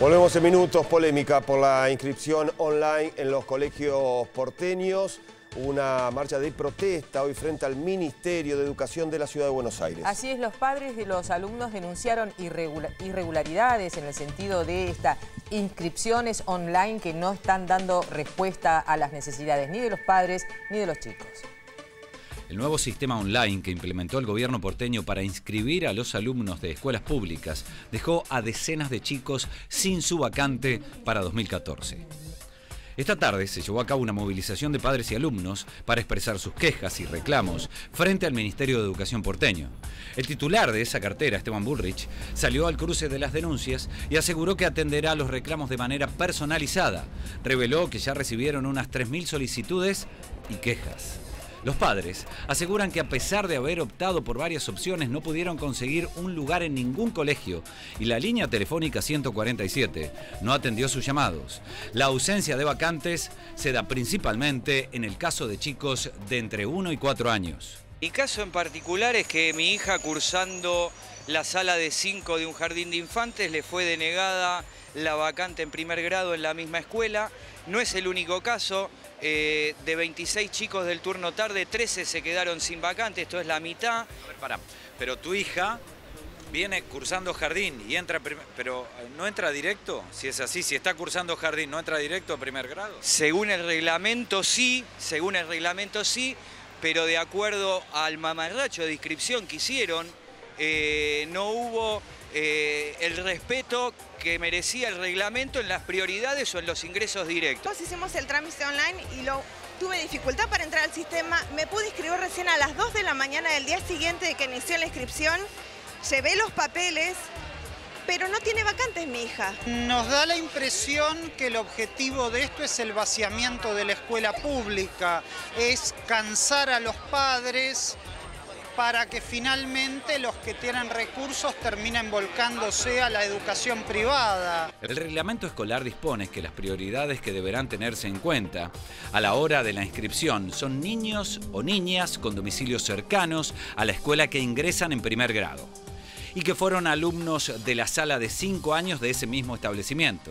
Volvemos en minutos, polémica por la inscripción online en los colegios porteños. Una marcha de protesta hoy frente al Ministerio de Educación de la Ciudad de Buenos Aires. Así es, los padres de los alumnos denunciaron irregularidades en el sentido de estas inscripciones online que no están dando respuesta a las necesidades ni de los padres ni de los chicos. El nuevo sistema online que implementó el gobierno porteño para inscribir a los alumnos de escuelas públicas dejó a decenas de chicos sin su vacante para 2014. Esta tarde se llevó a cabo una movilización de padres y alumnos para expresar sus quejas y reclamos frente al Ministerio de Educación porteño. El titular de esa cartera, Esteban Bullrich, salió al cruce de las denuncias y aseguró que atenderá los reclamos de manera personalizada. Reveló que ya recibieron unas 3.000 solicitudes y quejas. Los padres aseguran que a pesar de haber optado por varias opciones no pudieron conseguir un lugar en ningún colegio y la línea telefónica 147 no atendió sus llamados. La ausencia de vacantes se da principalmente en el caso de chicos de entre 1 y 4 años. Mi caso en particular es que mi hija cursando la sala de 5 de un jardín de infantes le fue denegada la vacante en primer grado en la misma escuela. No es el único caso, eh, de 26 chicos del turno tarde, 13 se quedaron sin vacante, esto es la mitad. pero tu hija viene cursando jardín y entra, pero eh, no entra directo, si es así, si está cursando jardín, ¿no entra directo a primer grado? Según el reglamento sí, según el reglamento sí, pero de acuerdo al mamarracho de inscripción que hicieron, eh, no hubo eh, el respeto que merecía el reglamento en las prioridades o en los ingresos directos. Nosotros hicimos el trámite online y tuve dificultad para entrar al sistema. Me pude inscribir recién a las 2 de la mañana del día siguiente de que inició la inscripción. Llevé los papeles, pero no tiene vacantes mi hija. Nos da la impresión que el objetivo de esto es el vaciamiento de la escuela pública, es cansar a los padres, para que finalmente los que tienen recursos terminen volcándose a la educación privada. El reglamento escolar dispone que las prioridades que deberán tenerse en cuenta a la hora de la inscripción son niños o niñas con domicilios cercanos a la escuela que ingresan en primer grado y que fueron alumnos de la sala de cinco años de ese mismo establecimiento.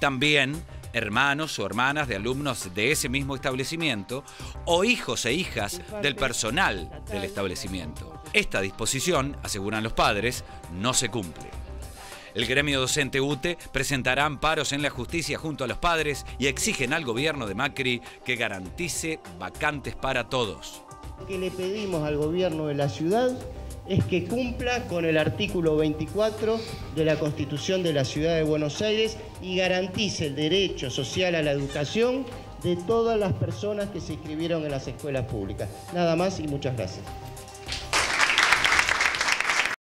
También hermanos o hermanas de alumnos de ese mismo establecimiento o hijos e hijas del personal del establecimiento. Esta disposición, aseguran los padres, no se cumple. El gremio docente UTE presentará amparos en la justicia junto a los padres y exigen al gobierno de Macri que garantice vacantes para todos. Que le pedimos al gobierno de la ciudad es que cumpla con el artículo 24 de la Constitución de la Ciudad de Buenos Aires y garantice el derecho social a la educación de todas las personas que se inscribieron en las escuelas públicas. Nada más y muchas gracias.